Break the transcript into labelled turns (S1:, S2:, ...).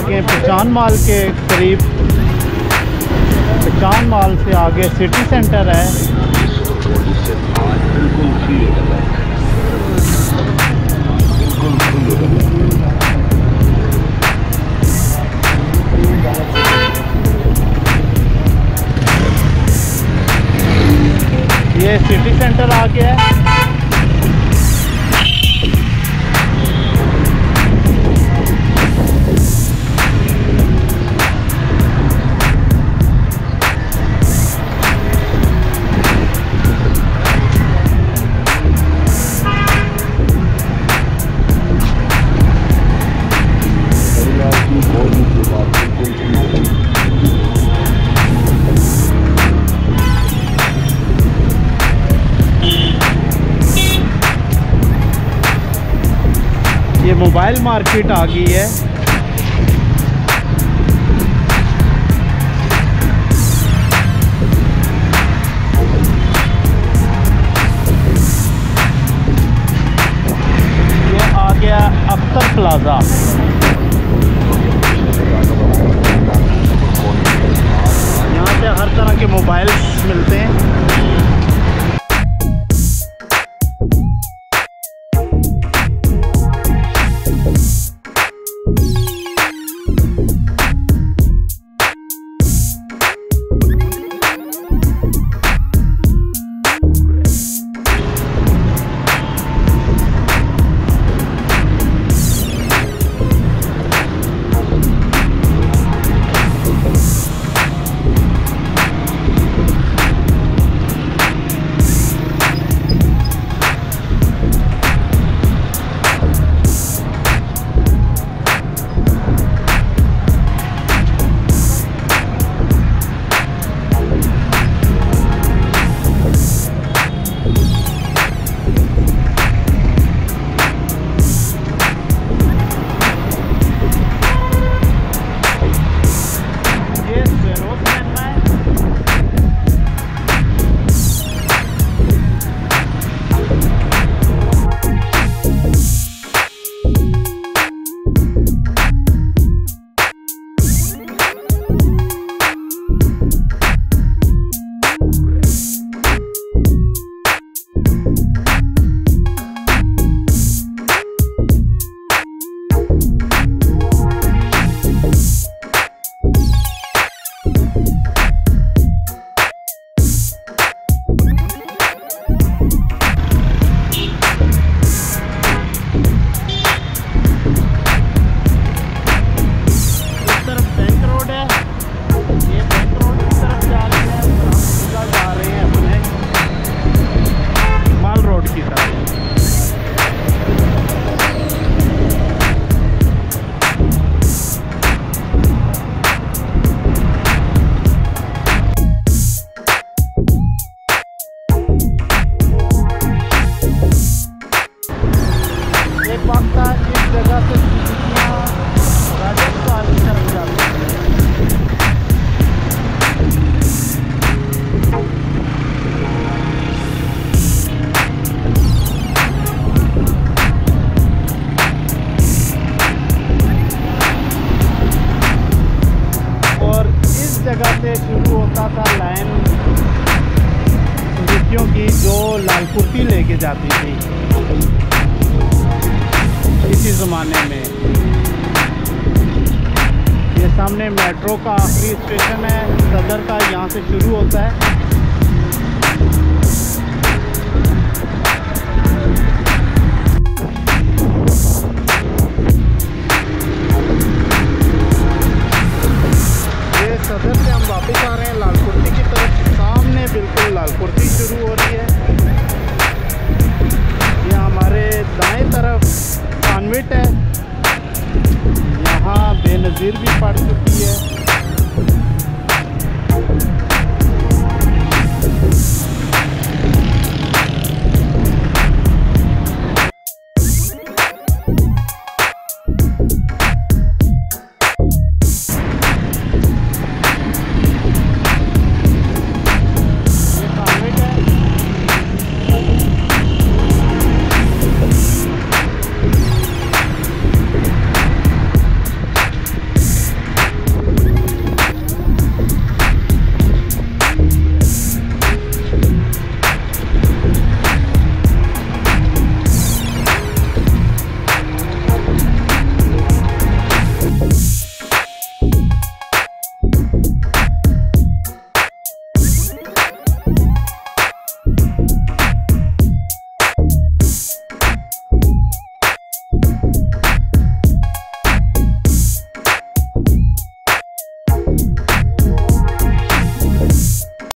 S1: آگے پچان مال کے قریب پچان مال سے آگے سٹی سینٹر ہے۔ بالکل موبائل مارکیٹ آ گئی ہے۔ یہ آ گیا اختر پلازا۔ جاتی تھی۔ اسی زمانے میں یہ سامنے میٹرو کا آخری اسٹیشن ہے۔ صدر کا یہاں سے شروع ہوتا ہے۔ تقدیر بھی پڑھ چکی ہے۔